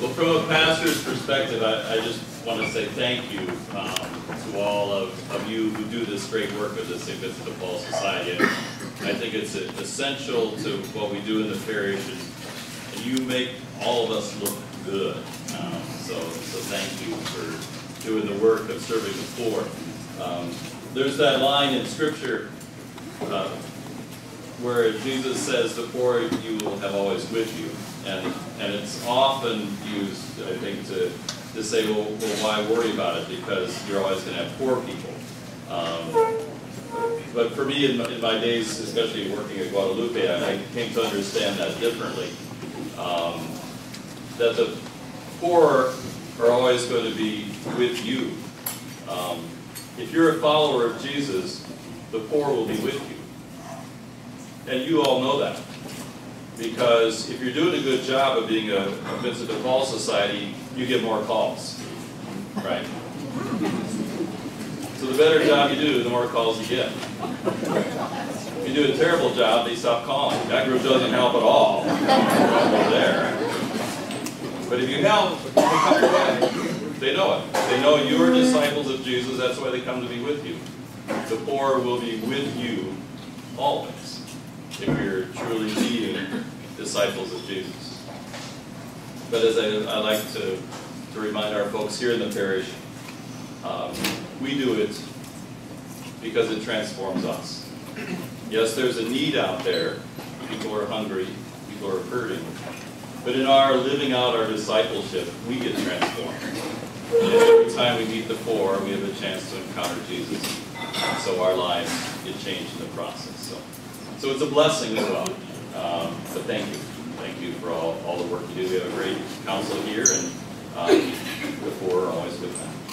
Well, from a pastor's perspective, I, I just want to say thank you um, to all of, of you who do this great work with the St. Vincent de Paul Society. And I think it's essential to what we do in the parish, and, and you make all of us look good. Um, so, so thank you for doing the work of serving the poor. Um, there's that line in Scripture where Jesus says, "The poor you will have always with you," and and it's often used, I think, to to say, "Well, well why worry about it? Because you're always going to have poor people." Um, but for me, in my, in my, days, especially working at Guadalupe, I, I came to understand that differently. Um, that the poor are always going to be with you. Um, if you're a follower of Jesus, the poor will be with you. And you all know that. Because if you're doing a good job of being a, a Vincent de Paul Society, you get more calls. Right? So the better job you do, the more calls you get. If you do a terrible job, they stop calling. That group doesn't help at all. there. But if you help, they come your way. They know it. They know you are disciples of Jesus. That's why they come to be with you. The poor will be with you always if you're truly being disciples of Jesus. But as I, I like to, to remind our folks here in the parish, um, we do it because it transforms us. Yes, there's a need out there. People are hungry. People are hurting. But in our living out our discipleship, we get transformed. And every time we meet the poor, we have a chance to encounter Jesus. And So our lives get changed in the process. So, so it's a blessing as well. Um, but thank you. Thank you for all, all the work you do. We have a great council here, and um, the always good them.